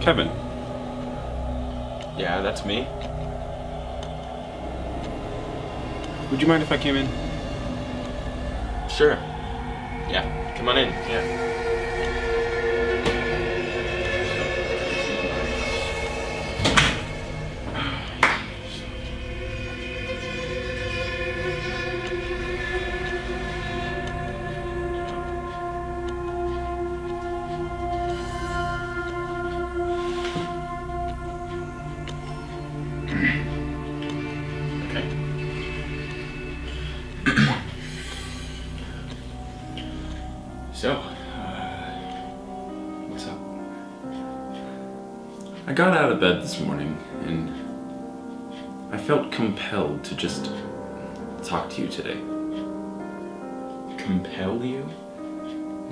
Kevin. Yeah, that's me. Would you mind if I came in? Sure. Yeah, come on in. Yeah. I got out of bed this morning and I felt compelled to just talk to you today. Compel you?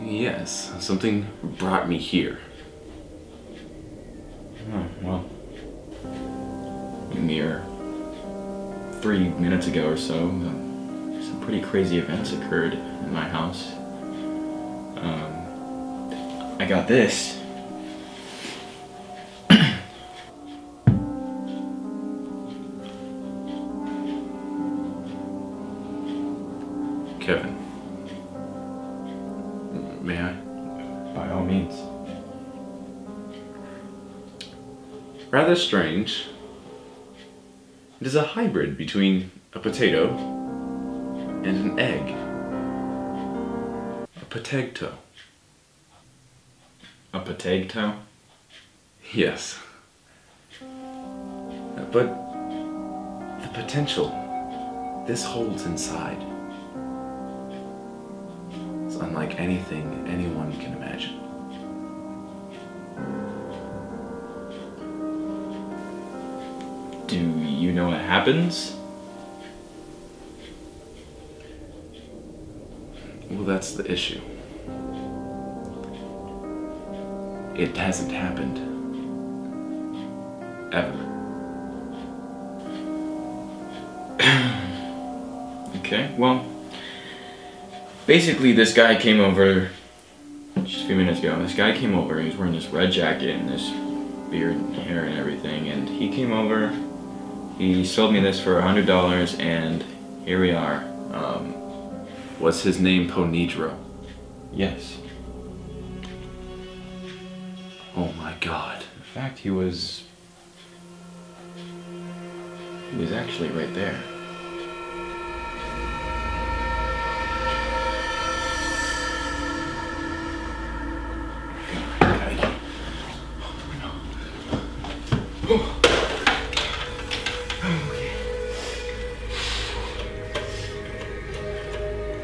Yes, something brought me here. Oh, well. Mere three minutes ago or so, uh, some pretty crazy events occurred in my house. Um, I got this. Kevin. May I? By all means. Rather strange. It is a hybrid between a potato and an egg. A potato. A potato? Yes. But the potential this holds inside unlike anything anyone can imagine. Do you know what happens? Well, that's the issue. It hasn't happened. Ever. Okay, well, basically, this guy came over just a few minutes ago. This guy came over. He was wearing this red jacket and this beard and hair and everything. And he came over. He sold me this for a hundred dollars, and here we are. Um, Was his name Ponedro? yes. Oh my god. In fact, he was. He was actually right there.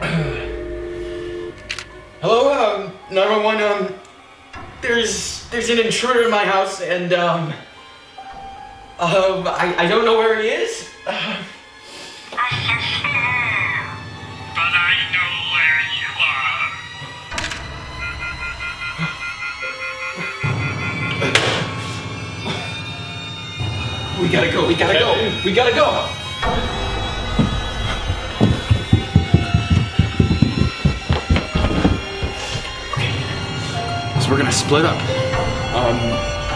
Hello, um, 911, um, there's, there's an intruder in my house, and, um, um, I, I don't know where he is. Uh, but I know where you are. we gotta go, we gotta go, we gotta go. So we're gonna split up. Um,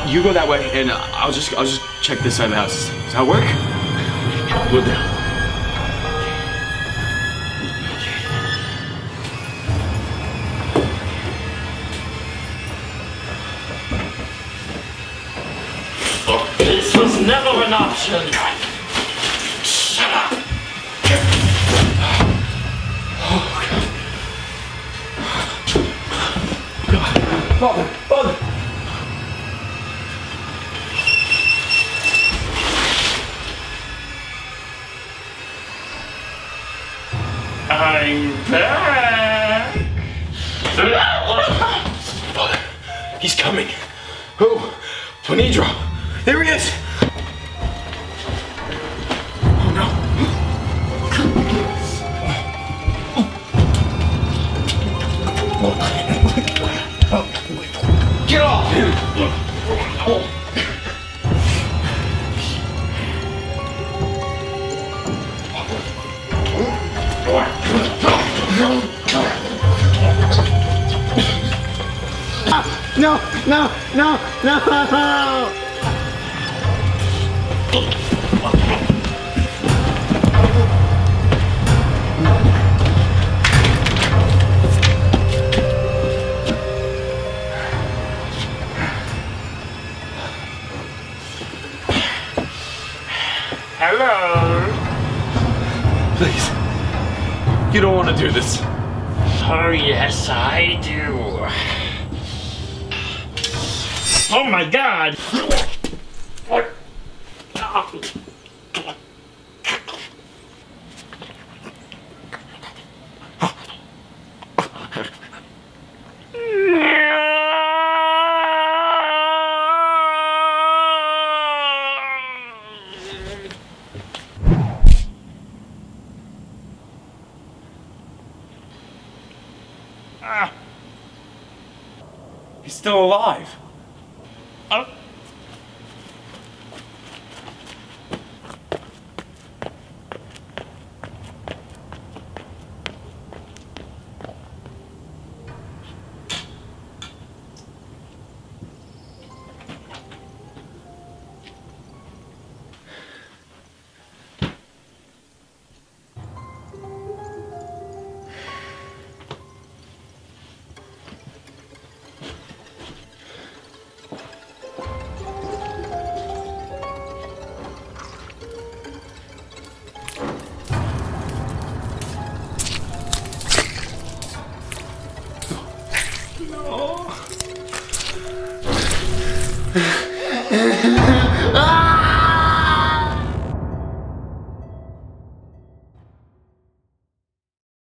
you go that way, and I'll just, I'll just check this side of the house. Does that work? Will do. This was never an option. Father, father. I'm back. Father, he's coming. Who? Ponedro. There he is. No, No, no, no! Hello. Please. You don't want to do this. Oh, yes, I do. Oh my god. Ah. He's still alive. Oh. Ah!